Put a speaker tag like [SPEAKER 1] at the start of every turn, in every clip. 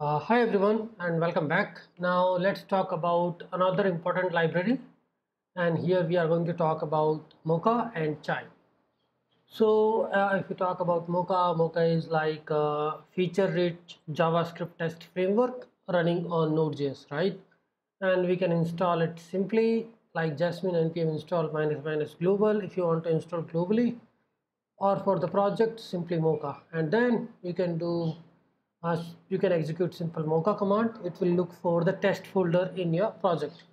[SPEAKER 1] Uh, hi everyone and welcome back. Now let's talk about another important library and here we are going to talk about Mocha and Chai. So uh, if we talk about Mocha, Mocha is like a feature-rich JavaScript test framework running on Node.js, right? And we can install it simply like Jasmine npm install minus minus global if you want to install globally or for the project simply Mocha and then you can do as you can execute simple mocha command. It will look for the test folder in your project.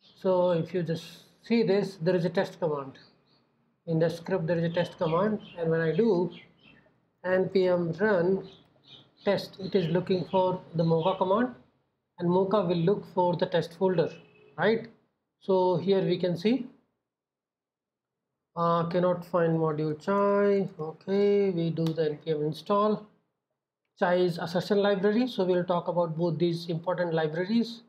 [SPEAKER 1] So if you just see this there is a test command. In the script there is a test command. And when I do npm run test it is looking for the mocha command. And mocha will look for the test folder right? So here we can see. Uh, cannot find module chai. Okay we do the npm install Chai's assertion library. So we'll talk about both these important libraries,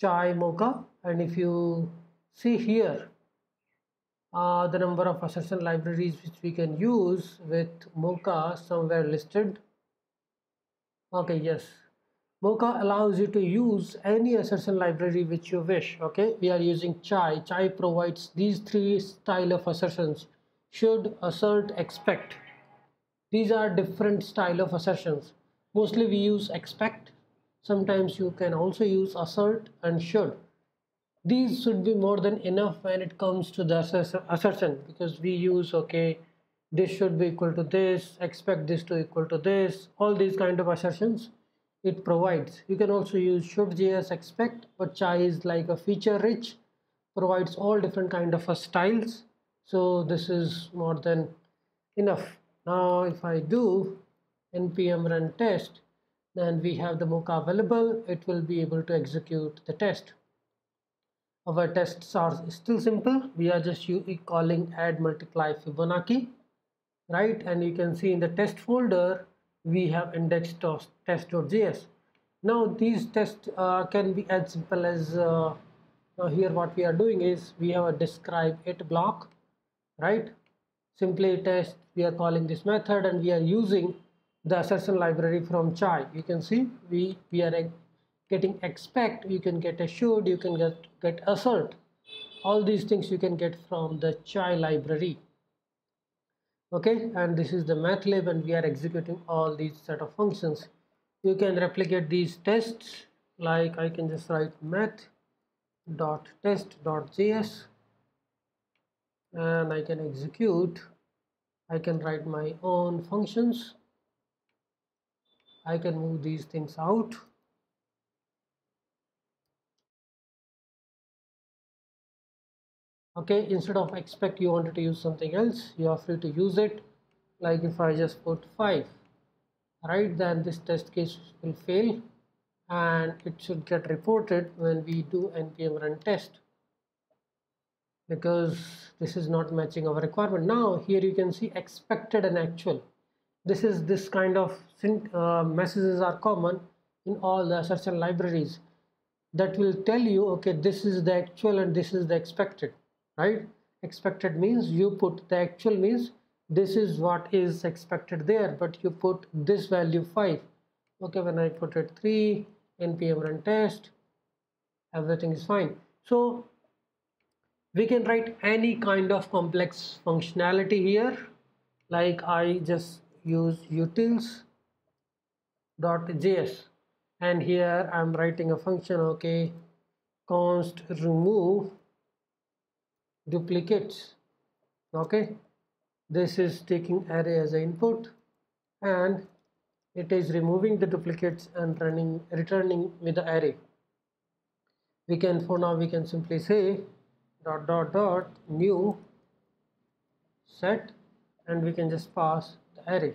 [SPEAKER 1] Chai, Mocha. And if you see here, uh, the number of assertion libraries which we can use with Mocha somewhere listed. Okay, yes. Mocha allows you to use any assertion library which you wish. Okay, we are using Chai. Chai provides these three style of assertions. Should, assert, expect these are different style of assertions. Mostly we use expect. Sometimes you can also use assert and should. These should be more than enough when it comes to the assertion because we use okay this should be equal to this expect this to equal to this all these kind of assertions it provides. You can also use should js expect but chai is like a feature rich provides all different kind of styles. So this is more than enough now if I do npm run test then we have the mocha available. It will be able to execute the test. Our tests are still simple. We are just calling add multiply Fibonacci right? And you can see in the test folder we have indexed test.js now these tests uh, can be as simple as uh, here what we are doing is we have a describe it block right simply test we are calling this method and we are using the assertion library from chai. You can see we we are getting expect you can get assured you can get get assert all these things you can get from the chai library. Okay and this is the mathlib and we are executing all these set of functions. You can replicate these tests like i can just write math dot test dot js and I can execute. I can write my own functions. I can move these things out. Okay instead of expect you wanted to use something else you are free to use it. Like if I just put 5 right then this test case will fail and it should get reported when we do npm run test because this is not matching our requirement. Now here you can see expected and actual. This is this kind of uh, messages are common in all the assertion libraries that will tell you okay this is the actual and this is the expected right? Expected means you put the actual means this is what is expected there but you put this value 5 okay when I put it 3 npm run test everything is fine. So we can write any kind of complex functionality here. Like I just use utils dot js and here I'm writing a function okay const remove duplicates okay. This is taking array as an input and it is removing the duplicates and running returning with the array. We can for now we can simply say dot dot dot new set and we can just pass the array.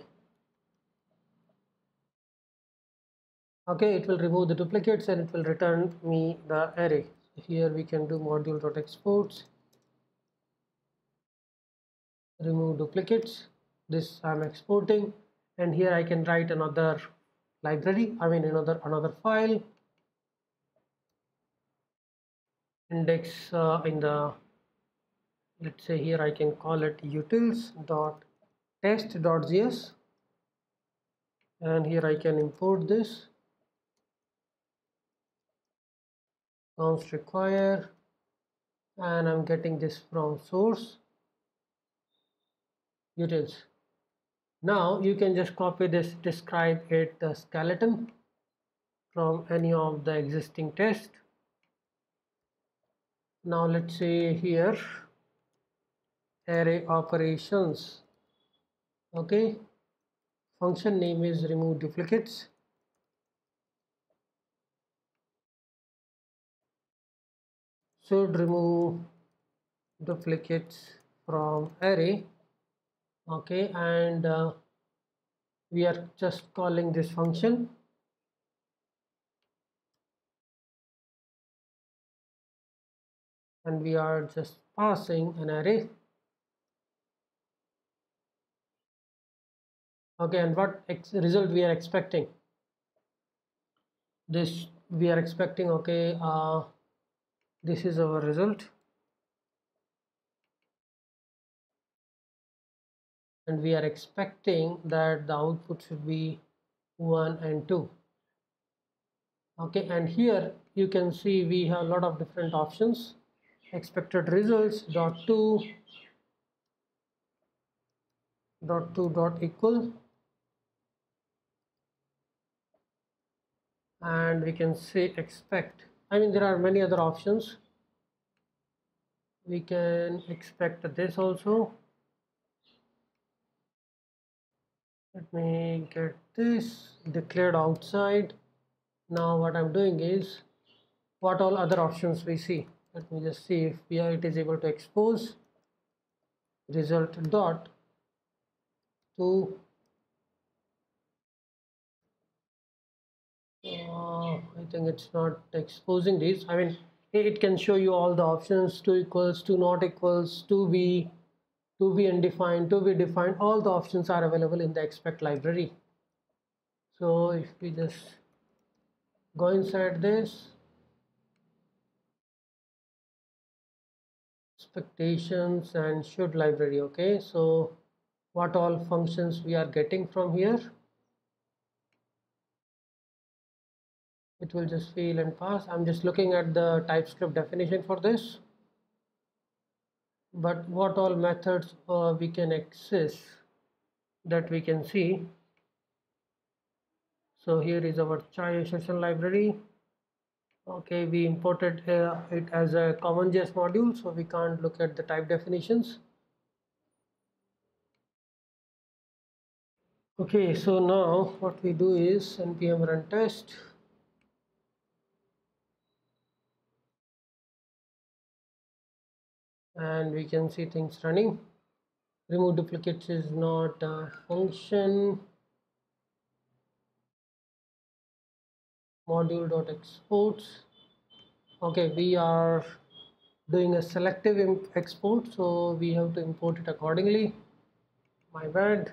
[SPEAKER 1] Okay it will remove the duplicates and it will return me the array. Here we can do module dot exports remove duplicates. This I'm exporting. And here I can write another library I mean another another file index uh, in the let's say here I can call it utils dot test dot js and here I can import this. Const require. And I'm getting this from source. Utils. Now you can just copy this describe it the skeleton from any of the existing tests now let's say here. Array operations. Okay. Function name is remove duplicates. Should remove duplicates from array. Okay. And uh, we are just calling this function and we are just passing an array. Okay and what result we are expecting? This we are expecting okay uh, this is our result. And we are expecting that the output should be 1 and 2 okay and here you can see we have a lot of different options expected results dot 2 dot 2 dot equal. And we can say expect. I mean there are many other options. We can expect this also. Let me get this declared outside. Now what I'm doing is what all other options we see let me just see if here it is able to expose result dot to uh, I think it's not exposing these I mean it can show you all the options to equals to not equals to be to be undefined to be defined. All the options are available in the expect library. So if we just go inside this expectations and should library okay? So what all functions we are getting from here? It will just fail and pass. I'm just looking at the TypeScript definition for this. But what all methods uh, we can access that we can see? So here is our chai assertion library okay we imported uh, it as a CommonJS module so we can't look at the type definitions. Okay so now what we do is npm run test. And we can see things running. Remove duplicates is not a function module exports. Okay we are doing a selective export so we have to import it accordingly. My bad.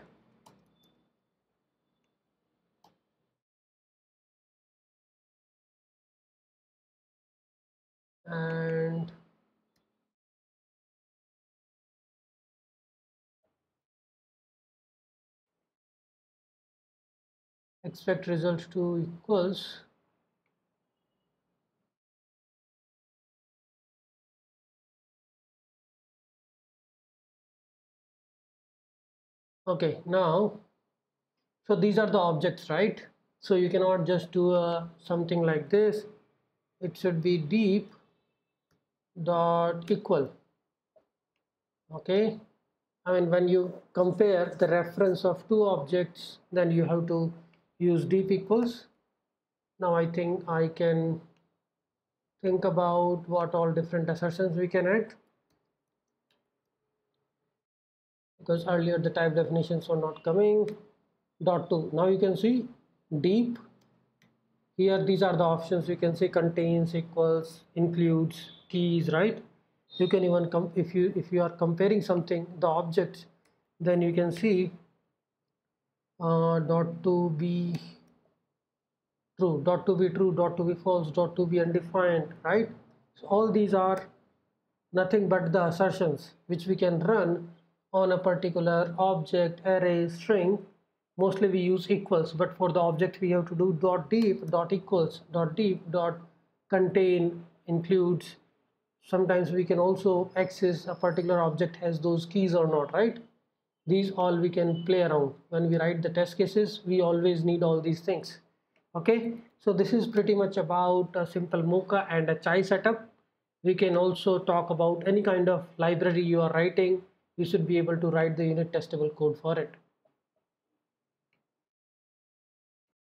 [SPEAKER 1] And expect result to equals okay now so these are the objects right? So you cannot just do uh, something like this. It should be deep dot equal. Okay? I mean when you compare the reference of two objects then you have to use deep equals. Now I think I can think about what all different assertions we can add because earlier the type definitions were not coming. Dot 2 now you can see deep. Here these are the options. You can see contains equals includes keys right? You can even come if you if you are comparing something the objects then you can see uh, dot to be true. Dot to be true. Dot to be false. Dot to be undefined right? So all these are nothing but the assertions which we can run on a particular object array string mostly we use equals but for the object we have to do dot deep dot equals dot deep dot contain includes. Sometimes we can also access a particular object has those keys or not right? These all we can play around. When we write the test cases we always need all these things okay? So this is pretty much about a simple mocha and a chai setup. We can also talk about any kind of library you are writing you should be able to write the unit testable code for it